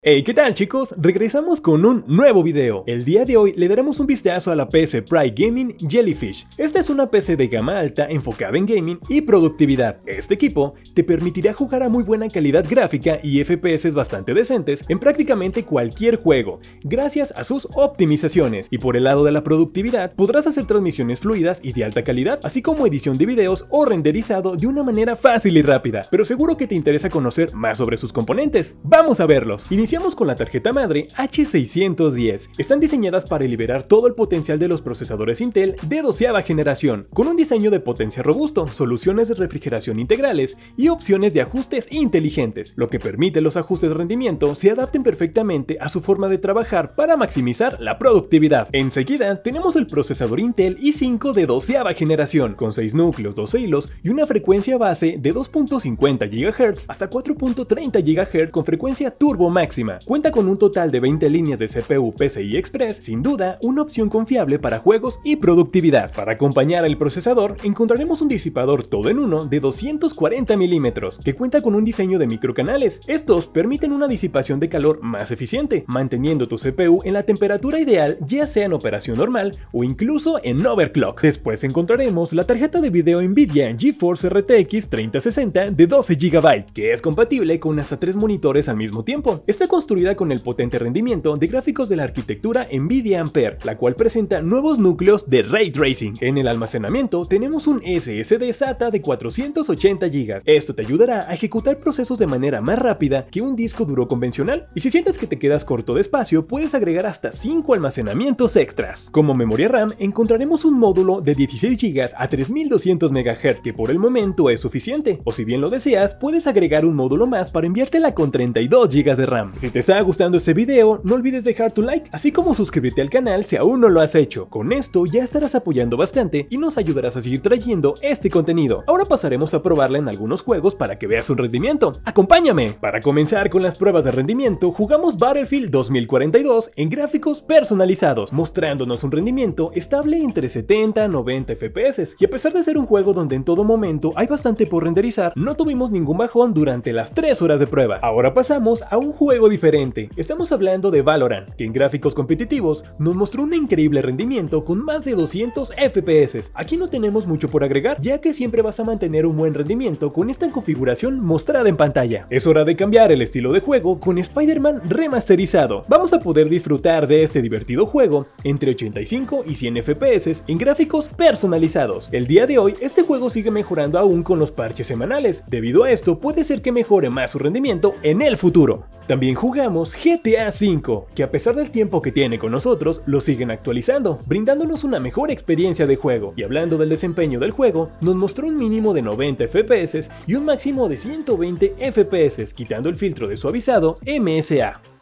Hey, ¿qué tal chicos? Regresamos con un nuevo video. El día de hoy le daremos un vistazo a la PC Pride Gaming Jellyfish. Esta es una PC de gama alta enfocada en gaming y productividad. Este equipo te permitirá jugar a muy buena calidad gráfica y FPS bastante decentes en prácticamente cualquier juego, gracias a sus optimizaciones. Y por el lado de la productividad, podrás hacer transmisiones fluidas y de alta calidad, así como edición de videos o renderizado de una manera fácil y rápida. Pero seguro que te interesa conocer más sobre sus componentes. Vamos a verlos. Con la tarjeta madre H610. Están diseñadas para liberar todo el potencial de los procesadores Intel de doceava generación, con un diseño de potencia robusto, soluciones de refrigeración integrales y opciones de ajustes inteligentes, lo que permite los ajustes de rendimiento se adapten perfectamente a su forma de trabajar para maximizar la productividad. Enseguida tenemos el procesador Intel i5 de doceava generación, con 6 núcleos, 12 hilos y una frecuencia base de 2.50 GHz hasta 4.30 GHz con frecuencia turbo máxima Cuenta con un total de 20 líneas de CPU PCI Express, sin duda una opción confiable para juegos y productividad. Para acompañar al procesador encontraremos un disipador todo en uno de 240 milímetros, que cuenta con un diseño de microcanales. Estos permiten una disipación de calor más eficiente, manteniendo tu CPU en la temperatura ideal ya sea en operación normal o incluso en overclock. Después encontraremos la tarjeta de video Nvidia GeForce RTX 3060 de 12 GB, que es compatible con hasta 3 monitores al mismo tiempo. Construida con el potente rendimiento de gráficos de la arquitectura Nvidia Ampere, la cual presenta nuevos núcleos de Ray Tracing. En el almacenamiento tenemos un SSD SATA de 480 GB. Esto te ayudará a ejecutar procesos de manera más rápida que un disco duro convencional. Y si sientes que te quedas corto de espacio, puedes agregar hasta 5 almacenamientos extras. Como memoria RAM, encontraremos un módulo de 16 GB a 3200 MHz, que por el momento es suficiente. O si bien lo deseas, puedes agregar un módulo más para enviártela con 32 GB de RAM. Si te está gustando este video, no olvides dejar tu like, así como suscribirte al canal si aún no lo has hecho. Con esto ya estarás apoyando bastante y nos ayudarás a seguir trayendo este contenido. Ahora pasaremos a probarla en algunos juegos para que veas un rendimiento. ¡Acompáñame! Para comenzar con las pruebas de rendimiento, jugamos Battlefield 2042 en gráficos personalizados, mostrándonos un rendimiento estable entre 70 a 90 FPS. Y a pesar de ser un juego donde en todo momento hay bastante por renderizar, no tuvimos ningún bajón durante las 3 horas de prueba. Ahora pasamos a un juego diferente. Estamos hablando de Valorant, que en gráficos competitivos nos mostró un increíble rendimiento con más de 200 FPS. Aquí no tenemos mucho por agregar, ya que siempre vas a mantener un buen rendimiento con esta configuración mostrada en pantalla. Es hora de cambiar el estilo de juego con Spider-Man remasterizado. Vamos a poder disfrutar de este divertido juego entre 85 y 100 FPS en gráficos personalizados. El día de hoy, este juego sigue mejorando aún con los parches semanales. Debido a esto, puede ser que mejore más su rendimiento en el futuro. También jugamos GTA V, que a pesar del tiempo que tiene con nosotros, lo siguen actualizando, brindándonos una mejor experiencia de juego. Y hablando del desempeño del juego, nos mostró un mínimo de 90 FPS y un máximo de 120 FPS, quitando el filtro de suavizado MSA.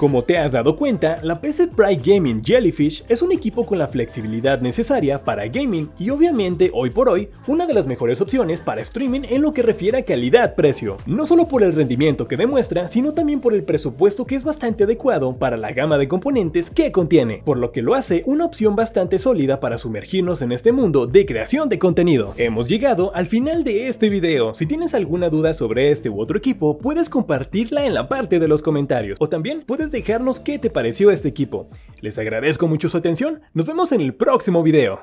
Como te has dado cuenta, la PC Pride Gaming Jellyfish es un equipo con la flexibilidad necesaria para gaming y obviamente hoy por hoy una de las mejores opciones para streaming en lo que refiere a calidad-precio, no solo por el rendimiento que demuestra, sino también por el presupuesto que es bastante adecuado para la gama de componentes que contiene, por lo que lo hace una opción bastante sólida para sumergirnos en este mundo de creación de contenido. Hemos llegado al final de este video, si tienes alguna duda sobre este u otro equipo, puedes compartirla en la parte de los comentarios, o también dejarnos qué te pareció este equipo. Les agradezco mucho su atención, nos vemos en el próximo video.